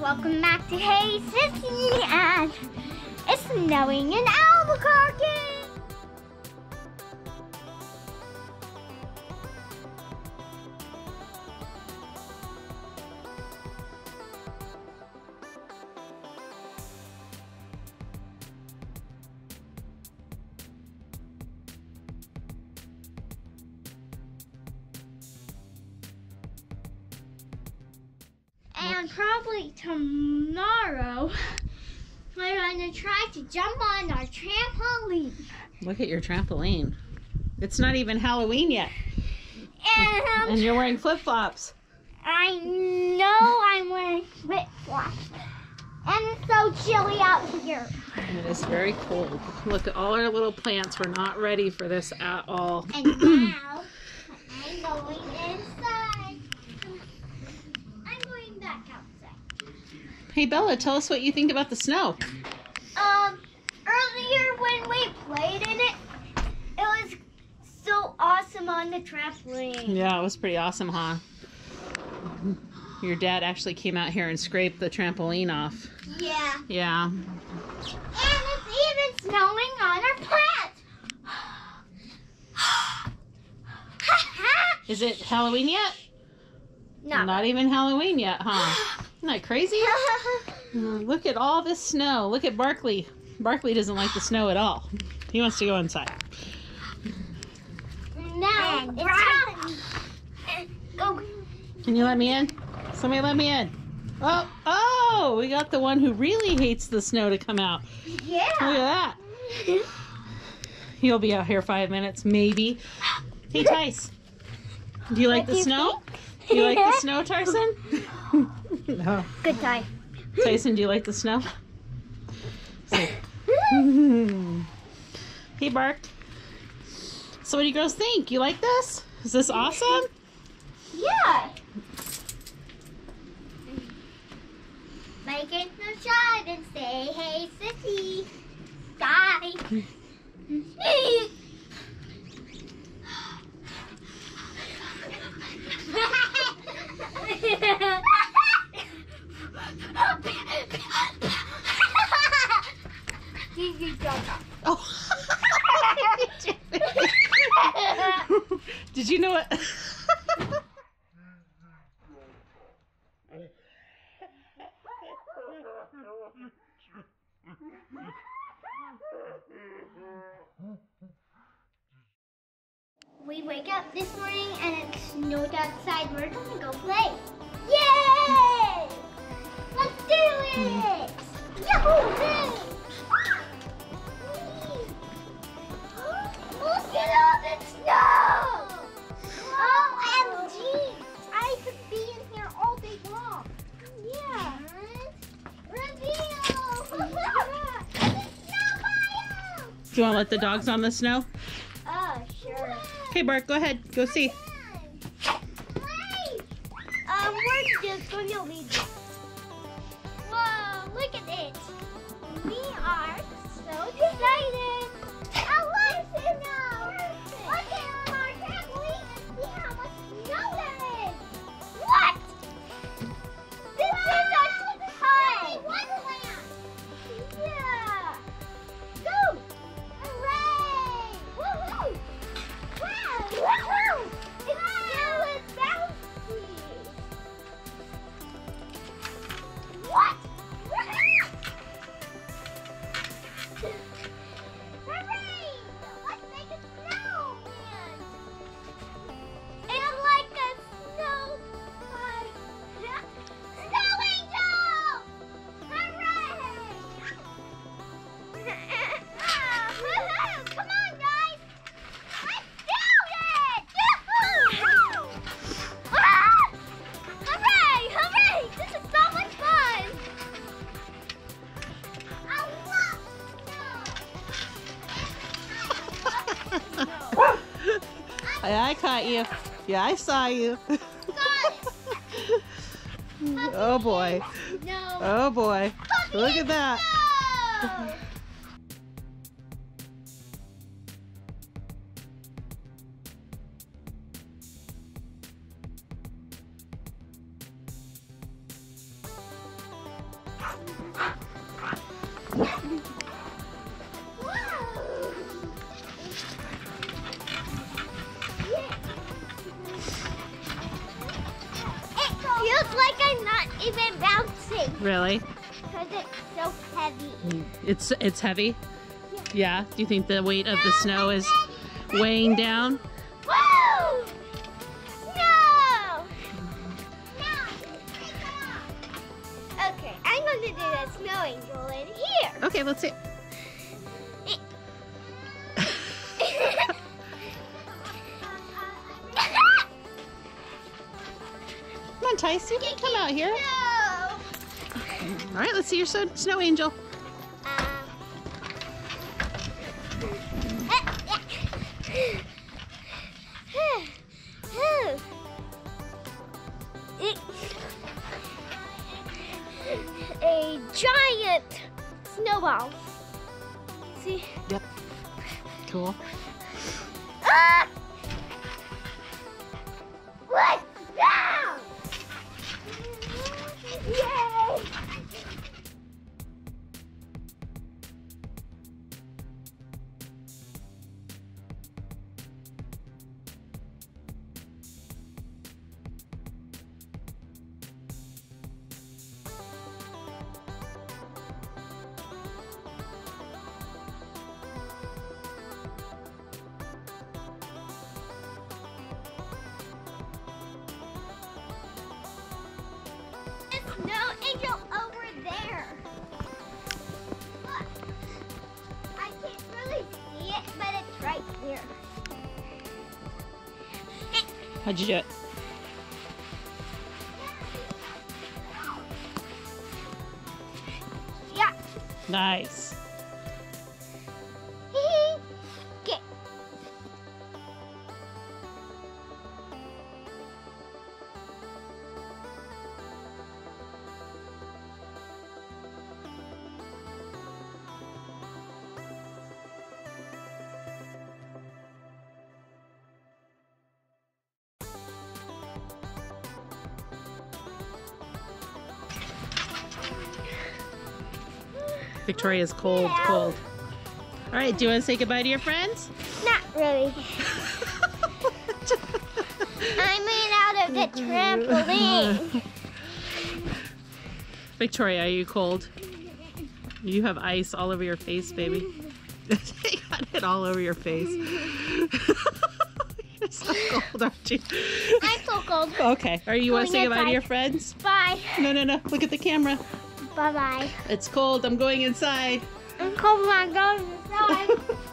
welcome back to Hey Sissy, and it's snowing in Albuquerque. And probably tomorrow, we're gonna try to jump on our trampoline. Look at your trampoline. It's not even Halloween yet. And And you're wearing flip flops. I know I'm wearing flip flops. And it's so chilly out here. It is very cold. Look at all our little plants. We're not ready for this at all. And now I'm going inside. I'm going back outside. Hey Bella, tell us what you think about the snow. Um, earlier when we played in it, it was so awesome on the trampoline. Yeah, it was pretty awesome, huh? Your dad actually came out here and scraped the trampoline off. Yeah. Yeah. And it's even snowing on our plant. Is it Halloween yet? no. Not even Halloween yet, huh? Isn't that crazy? Mm, Look at all this snow. Look at Barkley. Barkley doesn't like the snow at all. He wants to go inside. now it's time. Go. Can you let me in? Somebody let me in. Oh, oh, we got the one who really hates the snow to come out. Yeah. Look at that. He'll be out here five minutes, maybe. Hey, Tice. Do you like What the do you snow? Do you like the snow, Tarson? no. Good time. Tyson, do you like the snow? He barked. So what do you girls think? You like this? Is this awesome? Yeah. Make it no shot and say, hey, sissy. Die. Oh. Did you know what? We wake up this morning and it snowed outside. We're gonna go play. Yay! Let's do it! Yahoo! Do you want to let the dogs on the snow? Oh, sure. Okay, Bart, go ahead. Go see. Wait! Um, we're just going to leave. Whoa, look at it. We are so excited. I caught you. Yeah, I saw you. oh boy. No. Oh boy. Look at that. No! Really? Because it's so heavy. It's it's heavy. Yeah. Do you think the weight of the snow is weighing down? Woo! No! No! Okay, I'm going to do that snow angel in here. Okay, let's see. Come on, can come out here. No! All right, let's see your so- snow angel. A giant snowball. See? Yep. Cool. There. How'd you do it? Yeah. Nice. Victoria's cold, Yeah. cold. All right, do you want to say goodbye to your friends? Not really. I made out of the trampoline. Victoria, are you cold? You have ice all over your face, baby. you got it all over your face. You're so cold, aren't you? I'm so cold. Okay. Are you want to say goodbye to your friends? Bye. No, no, no. Look at the camera. Bye bye. It's cold. I'm going inside. I'm cold when I go inside.